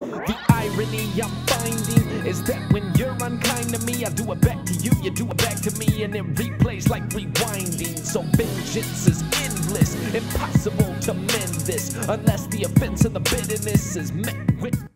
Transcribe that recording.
The irony I'm finding is that when you're unkind to me, I do it back to you, you do it back to me, and it replays like rewinding. So vengeance is endless, impossible to mend this unless the offense and the bitterness is met with